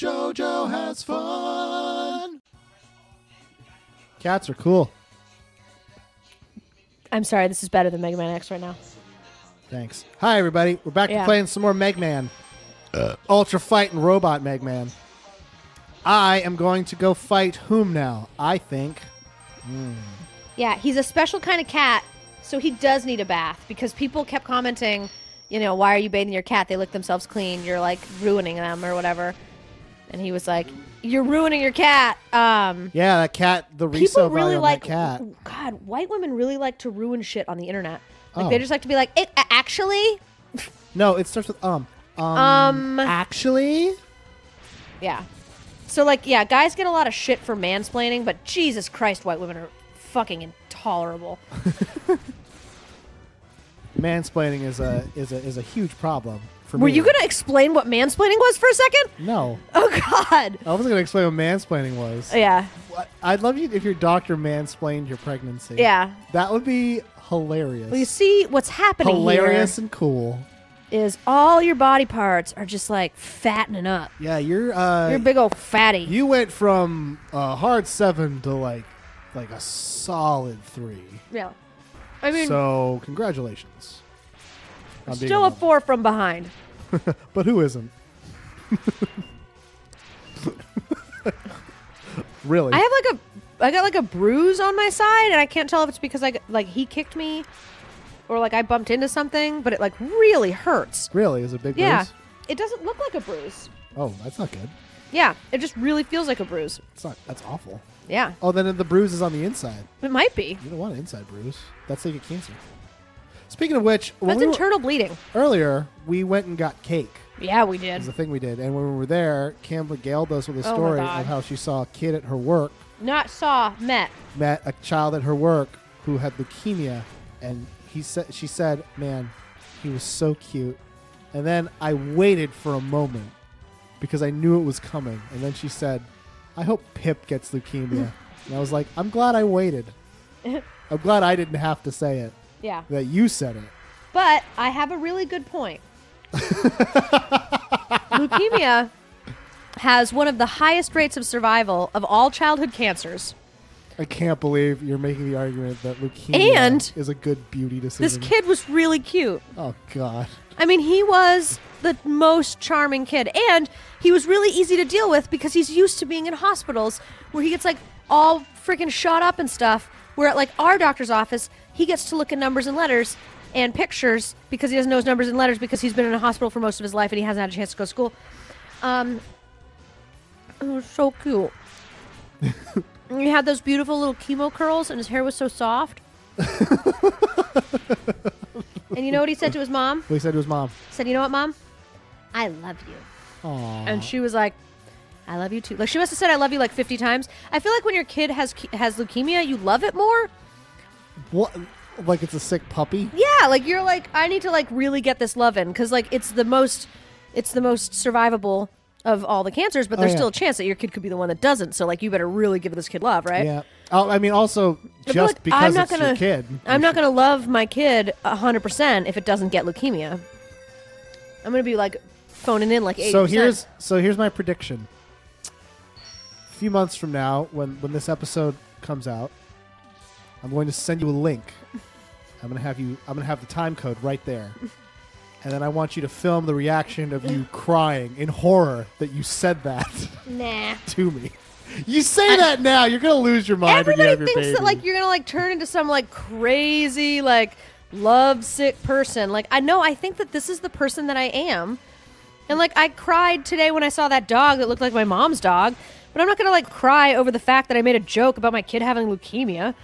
Joe-Joe has fun. Cats are cool. I'm sorry, this is better than Mega Man X right now. Thanks. Hi, everybody. We're back to playing some more Mega Man. Uh. Ultra Fight and Robot Mega Man. I am going to go fight whom now? I think. Hmm. Yeah, he's a special kind of cat, so he does need a bath because people kept commenting, you know, why are you bathing your cat? They lick themselves clean. You're like ruining them or whatever. And he was like, "You're ruining your cat." Um, Yeah, that cat, the people resale really like cat. God. White women really like to ruin shit on the internet. Like Oh. they just like to be like, "It actually." No, it starts with um. Um, Um. actually, Yeah. So like, yeah, guys get a lot of shit for mansplaining, but Jesus Christ, white women are fucking intolerable. mansplaining is a is a is a huge problem for Were me. you gonna explain what mansplaining was for a second? No, Oh God. I wasn't gonna explain what mansplaining was. Yeah. I'd love you if your doctor mansplained your pregnancy. Yeah. that would be hilarious. Well, you see, what's happening hilarious and cool. is all your body parts are just like fattening up. Yeah, you're uh, You're a big old fatty. you went from a hard seven to like like a solid three. yeah. I mean, so congratulations. Being still a four from behind. but who isn't? really? I have like a, I got like a bruise on my side, and I can't tell if it's because I like he kicked me, or like I bumped into something, but it like really hurts. really is a big bruise. Yeah. bruise. It doesn't look like a bruise. Oh, that's not good. Yeah, it just really feels like a bruise. It's not. That's awful. Yeah, Oh, then the bruise is on the inside. it might be. You don't want an inside bruise. That's like a cancer. Speaking of which, when That's we internal bleeding. earlier we went and got cake. Yeah, we Is the thing we did, and when we were there, Cam regaled us with a Oh my story God. of how she saw a kid at her work Not saw, met. met a child at her work who had leukemia, and he said she said, "Man, he was so cute." And then I waited for a moment because I knew it was coming, and then she said, "I hope Pip gets leukemia." and I was like, "I'm glad I waited. I'm glad I didn't have to say it. Yeah, That you said it." but I have a really good point. Leukemia has one of the highest rates of survival of all childhood cancers. I can't believe you're making the argument that leukemia And is a good beauty decision. This kid was really cute. Oh God. I mean, he was the most charming kid, and he was really easy to deal with because he's used to being in hospitals where he gets like all freaking shot up and stuff. Where at like our doctor's office, he gets to look at numbers and letters and pictures because he doesn't know his numbers and letters because he's been in a hospital for most of his life and he hasn't had a chance to go to school. Um, it was so cute. He had those beautiful little chemo curls, and his hair was so soft. and you know what he said to his mom? Well, he said to his mom. said, "You know what, mom? I love you." Aww. And she was like, "I love you too." Like she must have said, "I love you" like fifty times. I feel like when your kid has has leukemia, you love it more. What? Like it's a sick puppy? Yeah, like you're like, I need to like really get this love in because like it's the most, it's the most survivable of all the cancers. But Oh, there's yeah. still a chance that your kid could be the one that doesn't. So like, you better really give this kid love, right? Yeah. Oh, I mean, also just because I'm not it's gonna, your kid. I'm not gonna love my kid hundred percent if it doesn't get leukemia. I'm gonna be like phoning in like eighty. So here's so here's my prediction. A few months from now, when when this episode comes out, I'm going to send you a link. I'm gonna have you. I'm gonna have the time code right there, and then I want you to film the reaction of you crying in horror that you said that nah. to me. You say that now, you're gonna lose your mind when you Everybody have your thinks baby. that like you're gonna like turn into some like crazy like love sick person. Like I know I think that this is the person that I am. And like I cried today when I saw that dog that looked like my mom's dog. But I'm not gonna like cry over the fact that I made a joke about my kid having leukemia.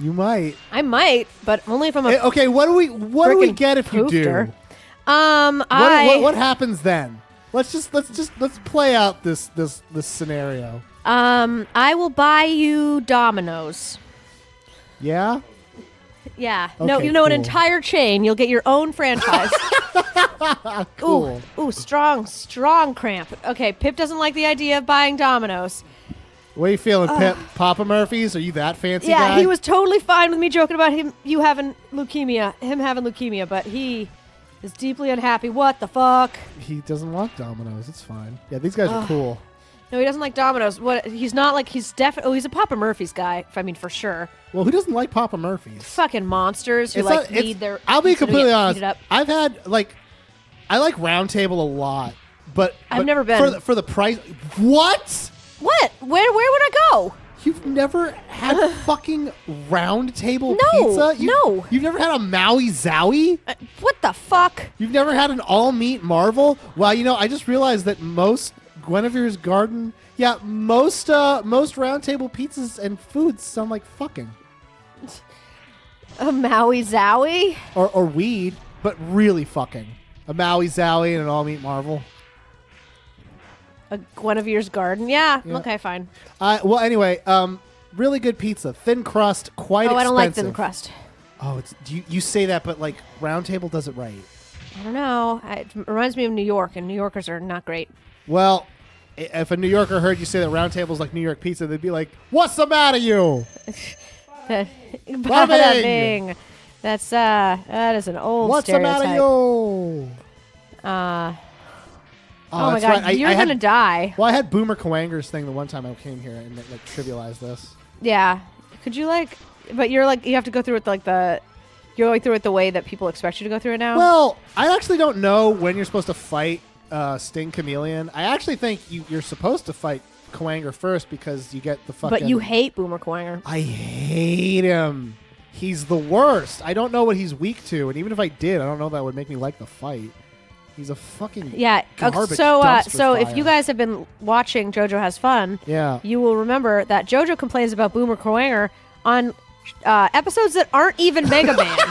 You might. I might, but only if I'm a Eh, Okay, what do we what do we frickin' get if you do? poofter. Um What, I what, what happens then? Let's just let's just let's play out this this this scenario. um I will buy you Domino's. Yeah. Yeah. no, Okay, you know an cool. entire chain. You'll get your own franchise. Cool. Ooh, ooh, strong, strong cramp. Okay, Pip doesn't like the idea of buying Domino's. What are you feeling, Pip? Papa Murphy's? Are you that fancy Yeah, guy? he was totally fine with me joking about him, you having leukemia, him having leukemia, but he, is deeply unhappy. What the fuck? He doesn't want Domino's. It's fine. Yeah, these guys are cool. No, he doesn't like Domino's. What? He's not like he's definitely. Oh, he's a Papa Murphy's guy. I mean, for sure. Well, who doesn't like Papa Murphy's? Fucking monsters who It's like not- it's- need their. I'll be completely get honest. heated up. I've had like, I like Round Table a lot, but I've but never been. for the, for the price. What? What? Where? Where would I go? You've never had fucking Round Table No, pizza? You, no. You've never had a Maui Zaui? Uh, what the fuck? You've never had an all meat Marvel? Well, you know, I just realized that most Guinevere's Garden, yeah, most uh most Round Table pizzas and foods sound like fucking A Maui Zaui? or or weed, but really fucking. A Maui Zaui and an all meat Marvel. A Guinevere's Garden? Yeah. Yeah. Okay, fine. Uh, well, anyway, um, really good pizza, thin crust, quite oh, I don't like thin crust. Oh, it's you, you say that, but like Round Table does it right. I don't know. It reminds me of New York, and New Yorkers are not great. Well, if a New Yorker heard you say that Round Table's like New York pizza, they'd be like, "What's the matter, you?" Bada bing. That's uh, that is an old What's the stereotype. matter, you? Uh, Oh, oh, my god, right. I, you're I gonna had, die. Well, I had Boomer Kuwanger's thing the one time I came here and like trivialized this. Yeah. Could you like? But you're like you have to go through it like the. You're going through it the way that people expect you to go through it now. Well, I actually don't know when you're supposed to fight uh, Sting Chameleon. I actually think you, you're supposed to fight Kuwanger first because you get the fucking. but you hate Boomer Kuwanger. I hate him. He's the worst. I don't know what he's weak to, and even if I did, I don't know if that would make me like the fight. He's a fucking Yeah. Garbage so uh, so if you guys have been watching Joe-Joe Has Fun, yeah. you will remember that Joe-Joe complains about Boomer Kuwanger on uh, episodes that aren't even Mega Man.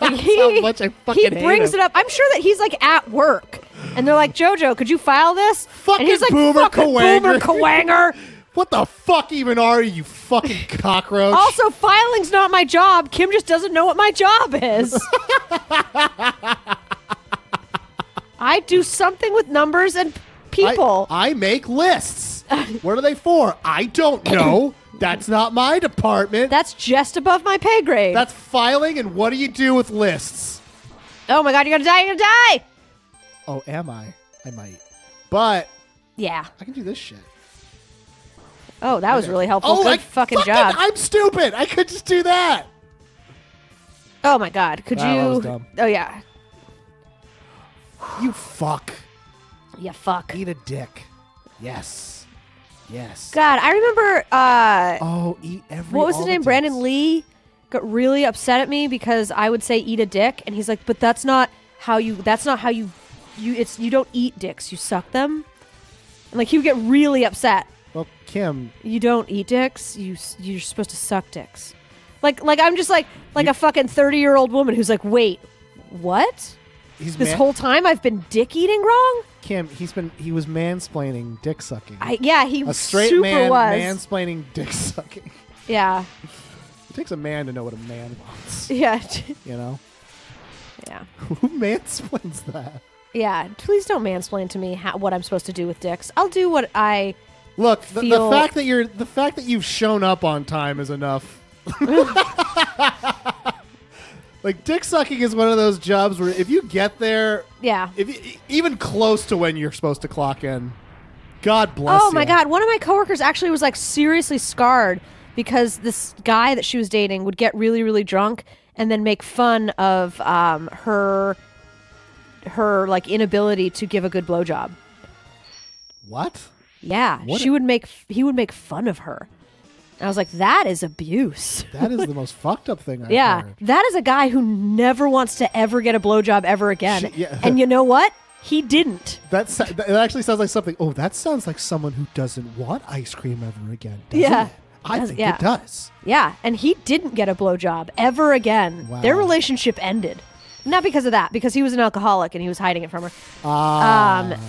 Like, he, how much I fucking he brings him. it up. I'm sure that he's like at work, and they're like, "Joe-Joe, could you file this?" Fucking and he's like, Boomer "Fucking Boomer. What the fuck even are you, you fucking cockroach? also, filing's not my job. Kim just doesn't know what my job is. I do something with numbers and people. I, make lists. what are they for? I don't know. That's not my department. That's just above my pay grade. That's filing, and what do you do with lists? oh my god, you're gonna die, you're gonna die! Oh, am I? I might. But Yeah. I can do this shit. Oh, that was really helpful. Oh, Good I fucking job. I'm stupid. I could just do that. oh my god, could Wow, that you? was dumb. Oh yeah. You fuck. Yeah, fuck. Eat a dick. Yes. Yes. God, I remember. uh Oh, eat every. What was his name? Brandon. Lee got really upset at me because I would say eat a dick, and he's like, "But that's not how you. That's not how you. You it's you don't eat dicks. You suck them." And like he would get really upset. Well, Kim, You don't eat dicks. You you're supposed to suck dicks. Like like I'm just like like You- a fucking thirty year old woman who's like, wait, what? He's This man- whole time I've been dick eating wrong. Kim. He's been. He was mansplaining dick sucking. I yeah he a straight super man was mansplaining dick sucking. yeah It takes a man to know what a man wants. yeah You know yeah. who mansplains that? Yeah, please don't mansplain to me how, what I'm supposed to do with dicks. I'll do what I. Look, the, the fact that you're the fact that you've shown up on time is enough. Like dick sucking is one of those jobs where if you get there, Yeah. if you, even close to when you're supposed to clock in, God bless. Oh my god, one of my coworkers actually was like seriously scarred because this guy that she was dating would get really really drunk and then make fun of um, her her like inability to give a good blowjob. What? Yeah, What she a- would make he would make fun of her. And I was like, that is abuse. That is the most fucked up thing I've Yeah, heard. that is a guy who never wants to ever get a blowjob ever again. She- yeah. And you know what? He didn't. That, sa- that actually sounds like something. Oh, that sounds like someone who doesn't want ice cream ever again. Doesn't Yeah. it? I Does- think yeah. it does. Yeah, and he didn't get a blowjob ever again. Wow. Their relationship ended. Not because of that, because he was an alcoholic and he was hiding it from her. Ah, Um,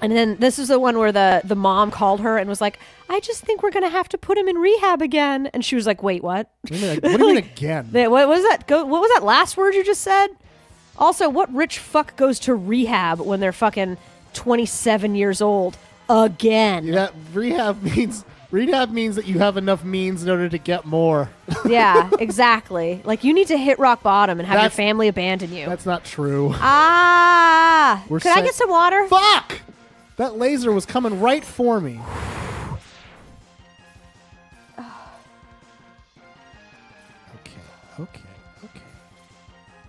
And then this is the one where the the mom called her and was like, "I just think we're gonna have to put him in rehab again." And she was like, "Wait, what? what do you mean, what do you mean again? What was that? Go, what was that last word you just said? Also, what rich fuck goes to rehab when they're fucking twenty seven years old again? that rehab means Rehab means that you have enough means in order to get more. Yeah, exactly. Like you need to hit rock bottom and have your family abandon you. That's not true. Ah, We're could I get some water? Fuck! That laser was coming right for me. Okay, okay, okay.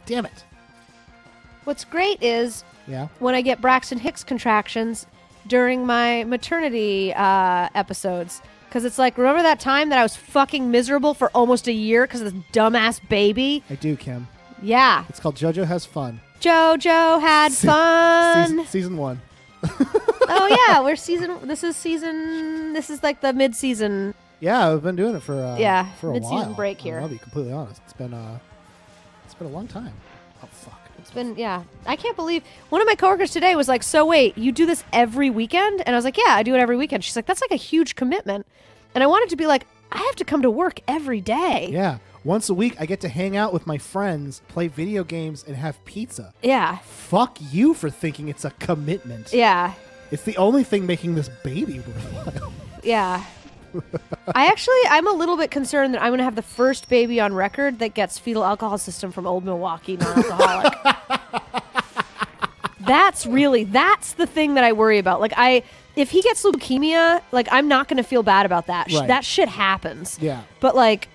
Damn it. What's great is Yeah. when I get Braxton Hicks contractions during my maternity uh, episodes. Because it's like, remember that time that I was fucking miserable for almost a year because of this dumbass baby? I do, Kim. Yeah. It's called Joe-Joe Has Fun. Joe-Joe had Se- fun. Season, season one. oh yeah, we're season. This is season. This is like the mid-season. Yeah, I've been doing it for uh, Yeah, for a mid-season while. break I here. mean, I'll be completely honest. It's been uh, it's been a long time. Oh fuck. It's been yeah. I can't believe one of my coworkers today was like, "So wait, you do this every weekend?" And I was like, "Yeah, I do it every weekend." She's like, "That's like a huge commitment," and I wanted to be like, "I have to come to work every day." Yeah. Once a week, I get to hang out with my friends, play video games, and have pizza. Yeah. Fuck you for thinking it's a commitment. Yeah. It's the only thing making this baby worthwhile. Yeah. I actually, I'm a little bit concerned that I'm going to have the first baby on record that gets fetal alcohol system from Old Milwaukee, non-alcoholic. that's really, that's the thing that I worry about. Like, I, if he gets leukemia, like, I'm not going to feel bad about that. Right. That shit happens. Yeah. But like,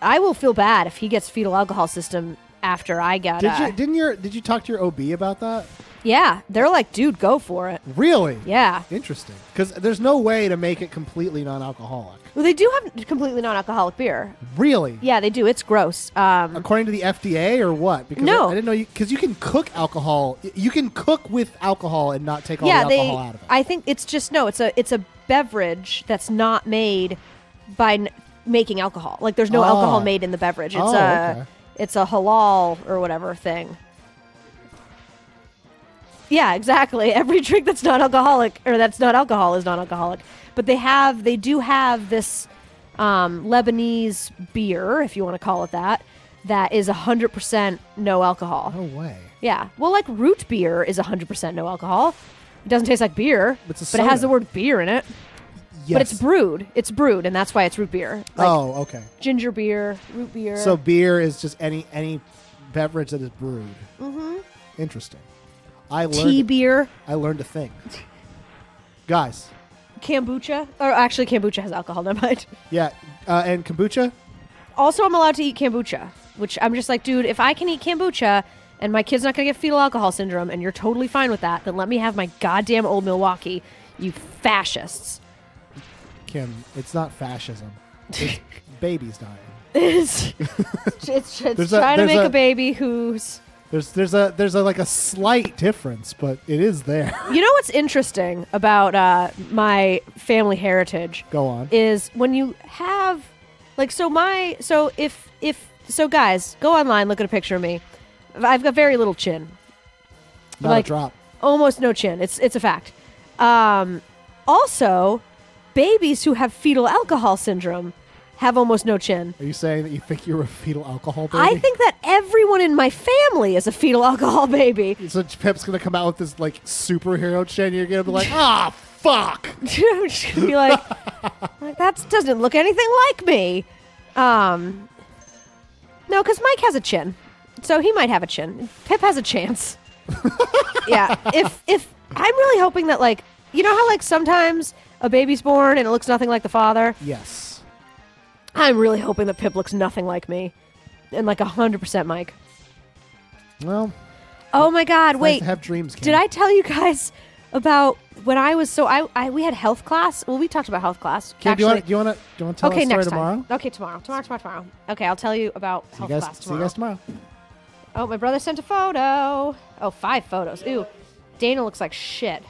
I will feel bad if he gets fetal alcohol system after I got. Did you didn't your did you talk to your OB about that? Yeah, they're like, dude, go for it. Really? Yeah. Interesting. Because there's no way to make it completely non-alcoholic. Well, they do have completely non-alcoholic beer. Really? Yeah, they do. It's gross. Um, According to the FDA or what? Because No. I, I didn't know you because you can cook alcohol. You can cook with alcohol and not take all yeah, the they. alcohol out of it. I think it's just no. It's a it's a beverage that's not made by n- making alcohol. Like there's no Oh. alcohol made in the beverage. It's Oh, a okay. it's a halal or whatever thing. Yeah, exactly. Every drink that's not alcoholic or that's not alcohol is non-alcoholic. But they have they do have this um, Lebanese beer, if you want to call it that, that is hundred percent no alcohol. no way. Yeah. Well, like root beer is 100% no alcohol. It doesn't taste like beer, It's a but it has the word beer in it. Yes. But it's brewed. It's brewed, and that's why it's root beer. Like oh, okay. ginger beer, root beer. So beer is just any any beverage that is brewed. Mm-hmm. Interesting. I learned. tea beer, I learned a thing. Guys, kombucha. Or actually, kombucha has alcohol. Never mind. yeah, uh, and kombucha. Also, I'm allowed to eat kombucha, which I'm just like, dude, if I can eat kombucha and my kid's not going to get fetal alcohol syndrome and you're totally fine with that, then let me have my goddamn old Milwaukee, you fascists. Kim, it's not fascism. It's babies dying. It's, it's, it's There's a- trying to make a, a- baby who's. There's there's a there's a like a slight difference, but it is there. You know what's interesting about uh, my family heritage Go on. is when you have, like, so my, so if, if, so guys, go online, look at a picture of me. I've got very little chin. Not like- a drop. almost no chin. It's it's a fact. Um, also, babies who have fetal alcohol syndrome have almost no chin. Are you saying that you think you're a fetal alcohol baby? I think that everyone in my family is a fetal alcohol baby. so. Pip's gonna come out with this like superhero chin. You're gonna be like, ah, fuck. I'm just gonna be like, like that doesn't look anything like me. Um, no, because Mike has a chin, so he might have a chin. Pip has a chance. yeah, if if I'm really hoping that like you know how like sometimes a baby's born and it looks nothing like the father. Yes. I'm really hoping that Pip looks nothing like me, and like hundred percent Mike. Well, Oh my God! Wait, have dreams. Did I tell you guys about when I was so I, I we had health class? Well, we talked about health class. Kim, do you want do you want to do you want to tell okay, us story next tomorrow? time. Okay, tomorrow. Tomorrow, tomorrow, tomorrow. Okay, I'll tell you about See you health guys. class See you guys tomorrow. Oh, my brother sent a photo. Oh, five photos. Ooh, Dana looks like shit.